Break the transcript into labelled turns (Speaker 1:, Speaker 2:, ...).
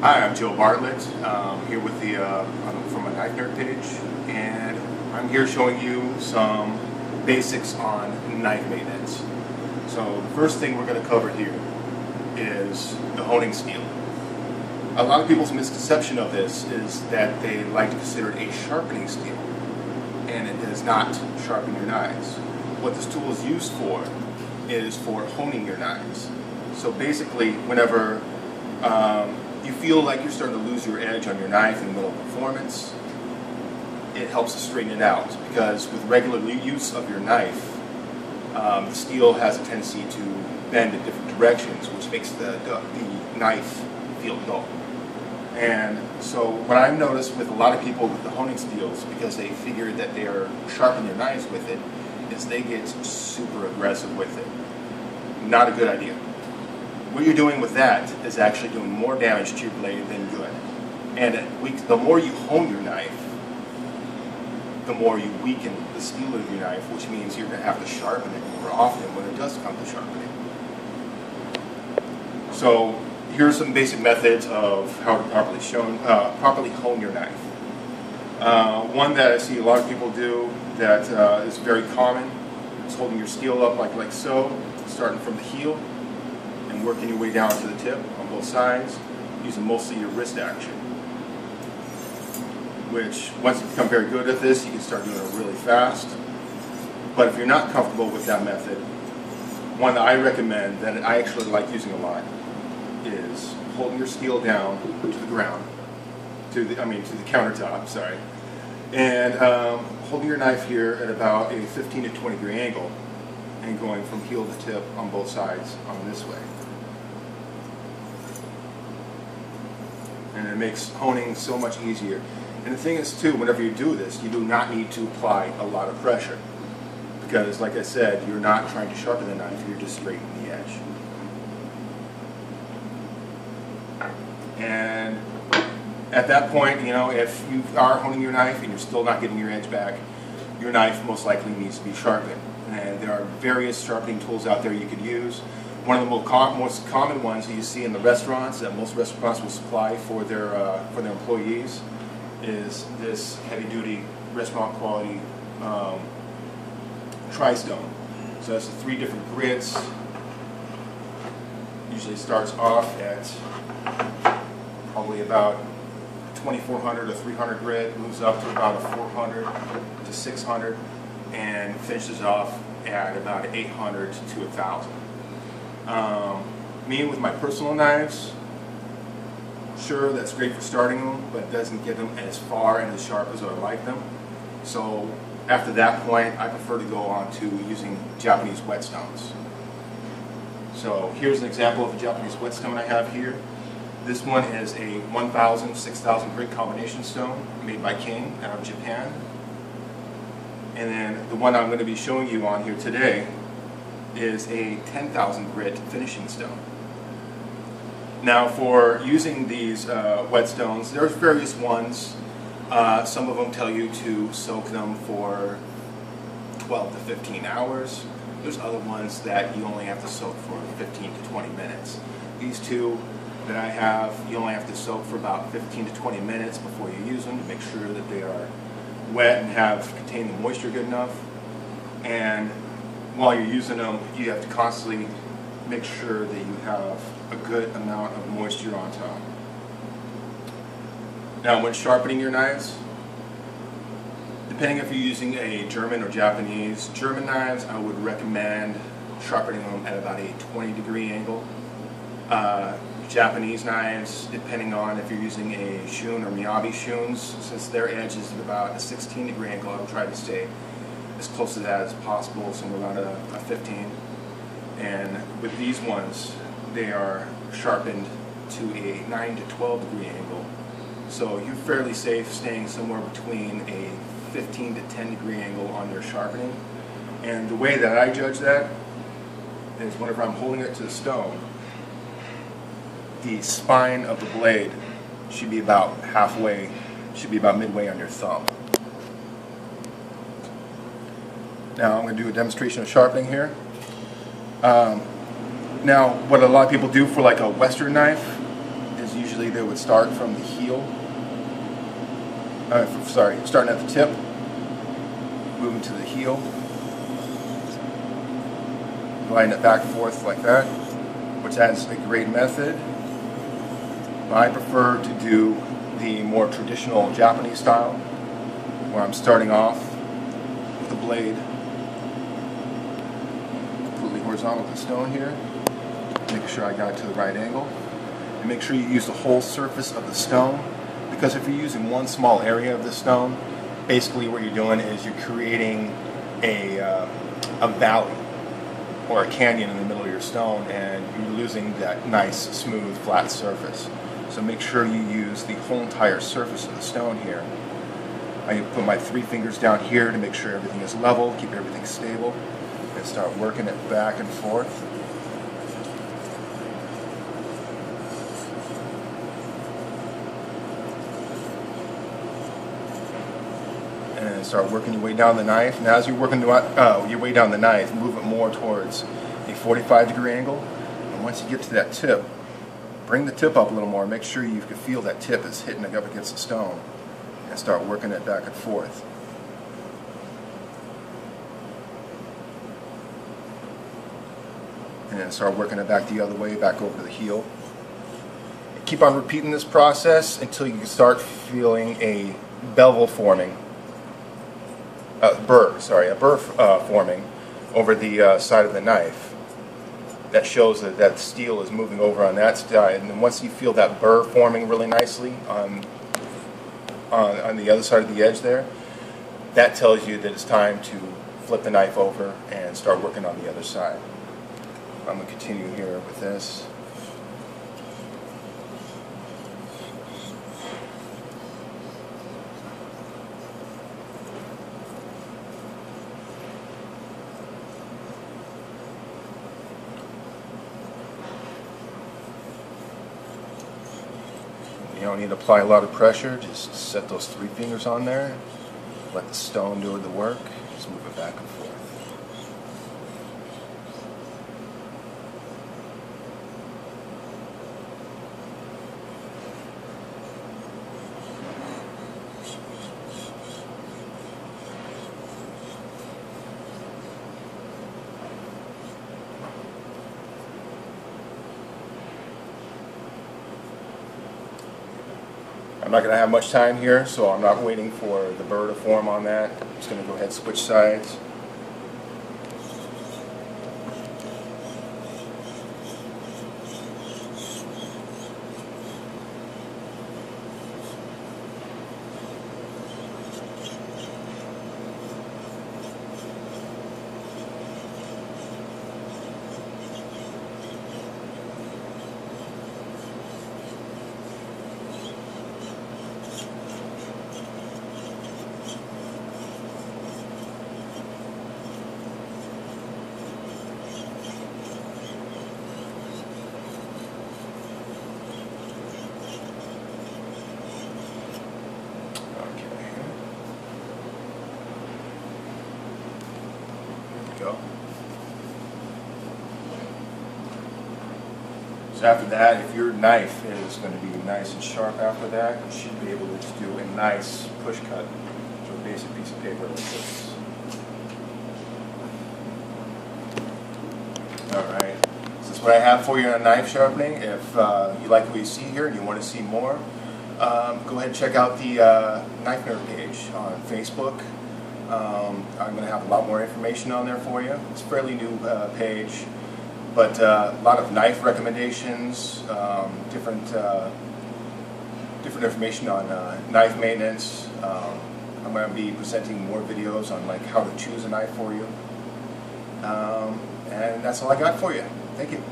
Speaker 1: Hi, I'm Joe Bartlett. I'm here with the uh, from my knife nerd page, and I'm here showing you some basics on knife maintenance. So the first thing we're going to cover here is the honing steel. A lot of people's misconception of this is that they like to consider it a sharpening steel, and it does not sharpen your knives. What this tool is used for is for honing your knives. So basically, whenever um, you feel like you're starting to lose your edge on your knife in the middle of performance, it helps to straighten it out because with regular use of your knife, um, the steel has a tendency to bend in different directions, which makes the, the, the knife feel dull. And so what I've noticed with a lot of people with the honing steels, because they figure that they are sharpening their knives with it, is they get super aggressive with it. Not a good idea. What you're doing with that is actually doing more damage to your blade than good. And we, the more you hone your knife, the more you weaken the steel of your knife, which means you're going to have to sharpen it more often when it does come to sharpening. So here are some basic methods of how to properly, shown, uh, properly hone your knife. Uh, one that I see a lot of people do that uh, is very common is holding your steel up like, like so, starting from the heel working your way down to the tip on both sides, using mostly your wrist action. Which, once you become very good at this, you can start doing it really fast. But if you're not comfortable with that method, one that I recommend that I actually like using a lot is holding your steel down to the ground, to the, I mean to the countertop, sorry, and um, holding your knife here at about a 15 to 20 degree angle and going from heel to tip on both sides on this way. And it makes honing so much easier. And the thing is too, whenever you do this, you do not need to apply a lot of pressure. Because like I said, you're not trying to sharpen the knife, you're just straightening the edge. And at that point, you know, if you are honing your knife and you're still not getting your edge back, your knife most likely needs to be sharpened. And there are various sharpening tools out there you could use. One of the most, com most common ones that you see in the restaurants that most restaurants will supply for their uh, for their employees is this heavy-duty restaurant quality um, tri-stone. So that's three different grits. Usually starts off at probably about 2400 to 300 grit, moves up to about a 400 to 600, and finishes off at about 800 to 1000. Um, me with my personal knives, sure that's great for starting them, but doesn't get them as far and as sharp as I like them. So after that point, I prefer to go on to using Japanese whetstones. So here's an example of a Japanese whetstone I have here. This one is a 1,000, 6,000 grit combination stone made by King out of Japan. And then the one I'm going to be showing you on here today is a 10,000 grit finishing stone. Now for using these uh, whetstones, there's various ones. Uh, some of them tell you to soak them for 12 to 15 hours. There's other ones that you only have to soak for 15 to 20 minutes. These two that I have, you only have to soak for about 15 to 20 minutes before you use them to make sure that they are wet and have contained the moisture good enough. And while you're using them, you have to constantly make sure that you have a good amount of moisture on top. Now when sharpening your knives, depending if you're using a German or Japanese, German knives I would recommend sharpening them at about a 20 degree angle. Uh, Japanese knives, depending on if you're using a Shun or Miyabi Shuns, since their edge is at about a 16 degree angle, I would try to stay as close to that as possible, somewhere around a, a 15. And with these ones, they are sharpened to a 9 to 12 degree angle. So you're fairly safe staying somewhere between a 15 to 10 degree angle on your sharpening. And the way that I judge that is whenever I'm holding it to the stone, the spine of the blade should be about halfway, should be about midway on your thumb. Now I'm going to do a demonstration of sharpening here. Um, now what a lot of people do for like a western knife is usually they would start from the heel. Uh, sorry, starting at the tip, moving to the heel, gliding it back and forth like that, which is a great method. I prefer to do the more traditional Japanese style, where I'm starting off with the blade horizontal with the stone here, making sure I got it to the right angle, and make sure you use the whole surface of the stone, because if you're using one small area of the stone, basically what you're doing is you're creating a, uh, a valley or a canyon in the middle of your stone and you're losing that nice smooth flat surface. So make sure you use the whole entire surface of the stone here. I put my three fingers down here to make sure everything is level, keep everything stable, start working it back and forth. And start working your way down the knife. Now as you're working uh, your way down the knife, move it more towards a 45 degree angle. And once you get to that tip, bring the tip up a little more. Make sure you can feel that tip is hitting up against the stone. And start working it back and forth. And start working it back the other way, back over the heel. Keep on repeating this process until you start feeling a bevel forming. Uh, burr, sorry, a burr uh, forming over the uh, side of the knife. That shows that that steel is moving over on that side. And then once you feel that burr forming really nicely on, on, on the other side of the edge there, that tells you that it's time to flip the knife over and start working on the other side. I'm going to continue here with this. You don't need to apply a lot of pressure, just set those three fingers on there, let the stone do the work, just move it back and forth. I'm not going to have much time here, so I'm not waiting for the burr to form on that. I'm just going to go ahead and switch sides. Okay. There we go. So after that, if your knife is going to be nice and sharp after that, you should be able to do a nice push cut to a basic piece of paper like this. Alright, so that's what I have for you on knife sharpening. If uh, you like what you see here and you want to see more, um, go ahead and check out the uh, Knife Nerd page on Facebook. Um, I'm going to have a lot more information on there for you. It's a fairly new uh, page, but uh, a lot of knife recommendations, um, different uh, different information on uh, knife maintenance. Um, I'm going to be presenting more videos on like how to choose a knife for you. Um, and that's all I got for you. Thank you.